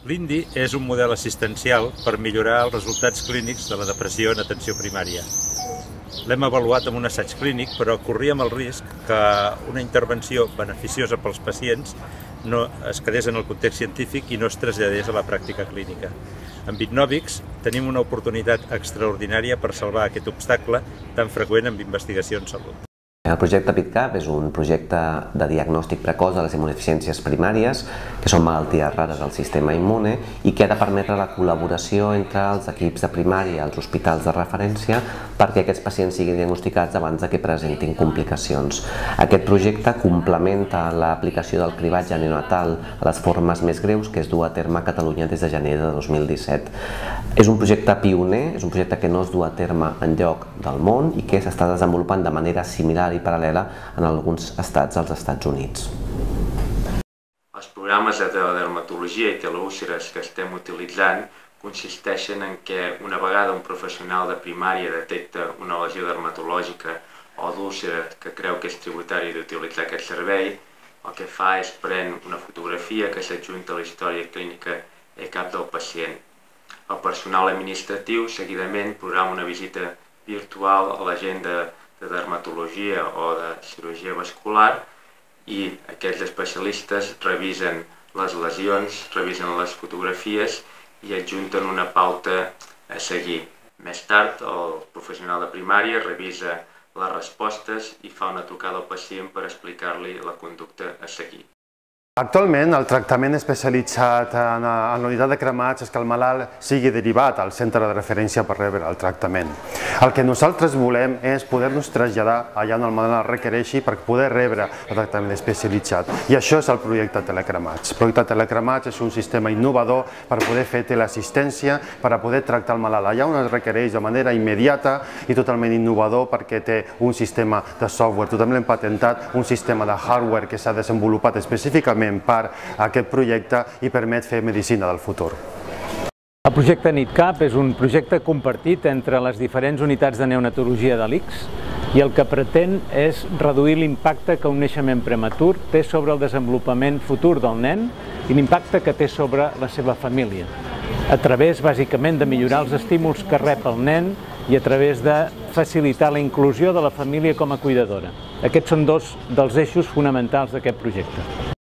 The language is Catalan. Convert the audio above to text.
L'INDI és un model assistencial per millorar els resultats clínics de la depressió en atenció primària. L'hem avaluat amb un assaig clínic, però corríem el risc que una intervenció beneficiosa pels pacients no es quedés en el context científic i no es traslladés a la pràctica clínica. Amb Bitnòvics tenim una oportunitat extraordinària per salvar aquest obstacle tan freqüent amb investigació en salut. El projecte PITCAP és un projecte de diagnòstic precoç de les immunodeficiències primàries, que són malalties rares del sistema immune, i que ha de permetre la col·laboració entre els equips de primària i els hospitals de referència perquè aquests pacients siguin diagnosticats abans de que presentin complicacions. Aquest projecte complementa l'aplicació del cribatge neonatal a les formes més greus que es du a terme a Catalunya des de gener de 2017. És un projecte pioner, és un projecte que no es du a terme en lloc del món i que s'està desenvolupant de manera similar i paral·lela en alguns estats als Estats Units. Els programes de dermatologia i teleúceres que estem utilitzant consisteixen en que una vegada un professional de primària detecta una lesió dermatològica o d'úlcera que creu que és tributari d'utilitzar aquest servei, el que fa és pren una fotografia que s'adjunta a la història clínica ECAP del pacient. El personal administratiu seguidament programa una visita virtual a l'agenda de dermatologia o de cirurgia vascular i aquests especialistes revisen les lesions, revisen les fotografies i adjunten una pauta a seguir. Més tard, el professional de primària revisa les respostes i fa una trucada al pacient per explicar-li la conducta a seguir. Actualment, el tractament especialitzat en, en la unitat de cremats és que el malalt sigui derivat al centre de referència per rebre el tractament. El que nosaltres volem és poder-nos traslladar allà on el malalt requereixi per poder rebre el tractament especialitzat. I això és el projecte Telecremats. El projecte Telecremats és un sistema innovador per poder fer teleassistència, per a poder tractar el malalt allà on es requereix de manera immediata i totalment innovador perquè té un sistema de software totalment patentat, un sistema de hardware que s'ha desenvolupat específicament per a aquest projecte i permet fer medicina del futur. El projecte NITCAP és un projecte compartit entre les diferents unitats de neonatologia de l'ICS i el que pretén és reduir l'impacte que un naixement prematur té sobre el desenvolupament futur del nen i l'impacte que té sobre la seva família, a través, bàsicament, de millorar els estímuls que rep el nen i a través de facilitar la inclusió de la família com a cuidadora. Aquests són dos dels eixos fonamentals d'aquest projecte.